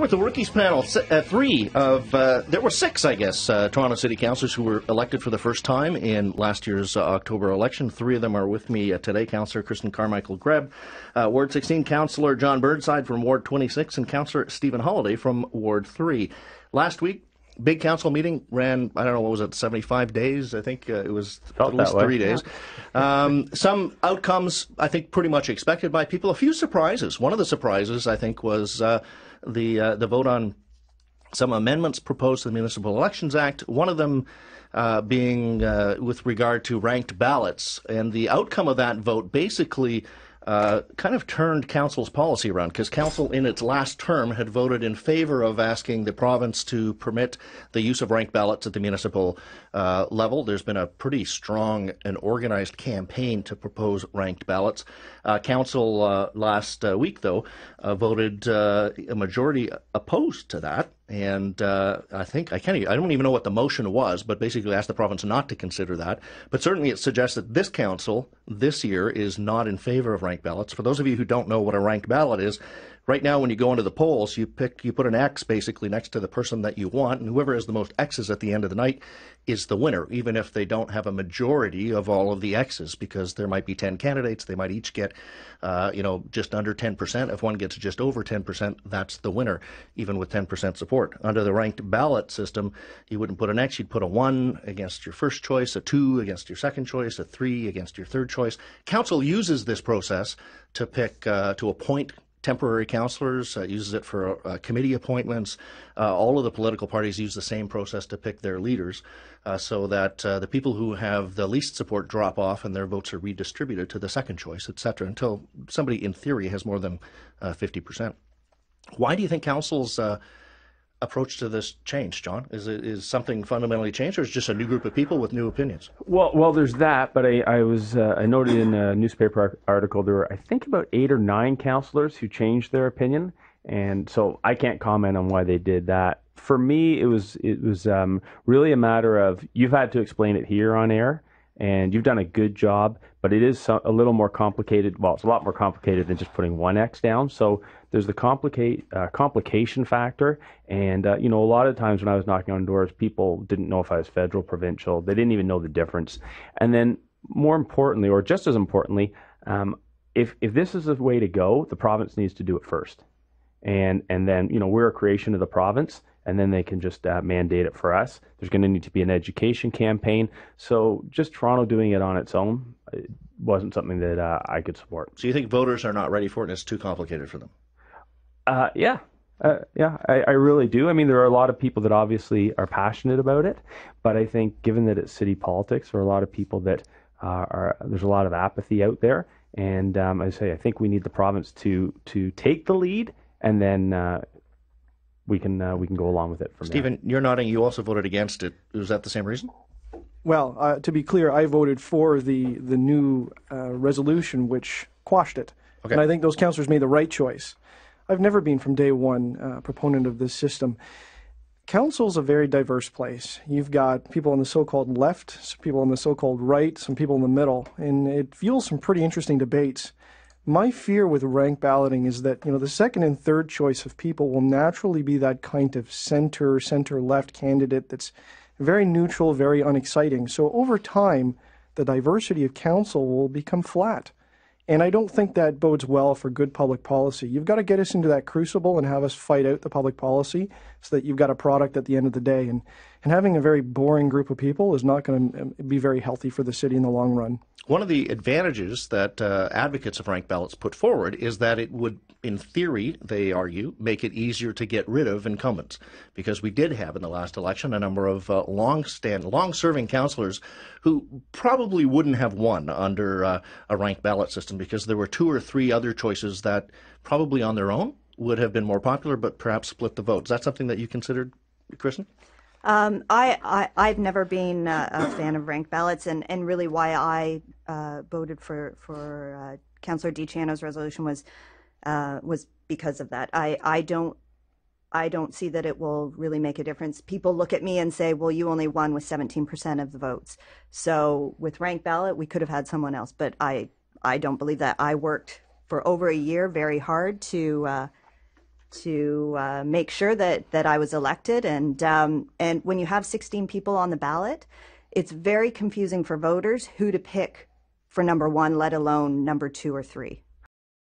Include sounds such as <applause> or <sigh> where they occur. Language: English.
with the rookies panel, uh, three of uh, there were six, I guess, uh, Toronto City Councillors who were elected for the first time in last year's uh, October election. Three of them are with me uh, today: Councillor Christin Carmichael Greb, uh, Ward 16 Councillor John Burnside from Ward 26, and Councillor Stephen Holyday from Ward 3. Last week, big council meeting ran i don't know what was it 75 days i think uh, it was Felt at least way. three days. <laughs> Um, some outcomes i think pretty much expected by people. A few surprises. One of the surprises i think was uh, the uh, the vote on some amendments proposed to the municipal elections act. One of them uh, being uh, with regard to ranked ballots. And the outcome of that vote basically uh, kind of turned council's policy around because council in its last term had voted in favor of asking the province to permit the use of ranked ballots at the municipal uh, level. There's been a pretty strong and organized campaign to propose ranked ballots. Uh, council uh, last uh, week, though, uh, voted a majority opposed to that. And uh, I think I can't. I don't even know what the motion was, but basically asked the province not to consider that. But certainly, it suggests that this council this year is not in favor of ranked ballots. For those of you who don't know what a ranked ballot is, right now when you go into the polls, you pick you put an X basically next to the person that you want, and whoever has the most X's at the end of the night is the winner, even if they don't have a majority of all of the X's, because there might be 10 candidates, they might each get, uh, you know, just under 10%. If one gets just over 10%, that's the winner, even with 10% support. Under the ranked ballot system, you wouldn't put an X, you'd put a 1 against your first choice, a 2 against your second choice, a 3 against your third choice. Council uses this process to pick, uh, to appoint temporary counselors, uh, uses it for uh, committee appointments. Uh, all of the political parties use the same process to pick their leaders uh, so that uh, the people who have the least support drop off and their votes are redistributed to the second choice, etc., until somebody in theory has more than uh, 50%. Why do you think council's uh, approach to this change, John? Is it is something fundamentally changed, or is it just a new group of people with new opinions? Well, well, there's that, but I, I was uh, I noted in a newspaper article there were I think about eight or nine counselors who changed their opinion, and so I can't comment on why they did that. For me, it was it was um, really a matter of you've had to explain it here on air, and you've done a good job, but it is a little more complicated. Well, it's a lot more complicated than just putting one X down. So there's the complicate uh, complication factor, and uh, you know a lot of times when I was knocking on doors, people didn't know if I was federal, provincial. They didn't even know the difference. And then more importantly, or just as importantly, um, if if this is the way to go, the province needs to do it first, and and then you know we're a creation of the province and then they can just uh, mandate it for us. There's going to need to be an education campaign. So just Toronto doing it on its own it wasn't something that uh, I could support. So you think voters are not ready for it, and it's too complicated for them? Uh, yeah. Uh, yeah, I, I really do. I mean, there are a lot of people that obviously are passionate about it, but I think given that it's city politics, there are a lot of people that uh, are there's a lot of apathy out there, and um, I say I think we need the province to to take the lead, and then uh, we can uh, we can go along with it from Stephen, you're nodding. You also voted against it. Was that the same reason? Well, uh, to be clear, I voted for the the new uh, resolution which quashed it, Okay. and I think those councillors made the right choice. I've never been from day one uh, a proponent of this system. Council's a very diverse place. You've got people on the so-called left, some people on the so-called right, some people in the middle, and it fuels some pretty interesting debates. My fear with rank balloting is that you know the second and third choice of people will naturally be that kind of center center left candidate that's very neutral, very unexciting. So over time, the diversity of council will become flat. And I don't think that bodes well for good public policy. You've got to get us into that crucible and have us fight out the public policy so that you've got a product at the end of the day. And, and having a very boring group of people is not going to be very healthy for the city in the long run. One of the advantages that uh, advocates of ranked ballots put forward is that it would, in theory, they argue, make it easier to get rid of incumbents. Because we did have in the last election a number of uh, long stand, long serving councillors who probably wouldn't have won under uh, a ranked ballot system because there were two or three other choices that probably on their own would have been more popular but perhaps split the vote. Is that something that you considered, Christin? Um, I, I I've never been uh, a fan of ranked ballots, and, and really why I uh, voted for for uh, Councillor Di Ciano's resolution was uh, was because of that. I, I don't I don't see that it will really make a difference. People look at me and say, "Well, you only won with 17% of the votes." So with ranked ballot, we could have had someone else, but I I don't believe that. I worked for over a year very hard to uh, to uh, make sure that that I was elected. And um, and when you have 16 people on the ballot, it's very confusing for voters who to pick for number one, let alone number two or three.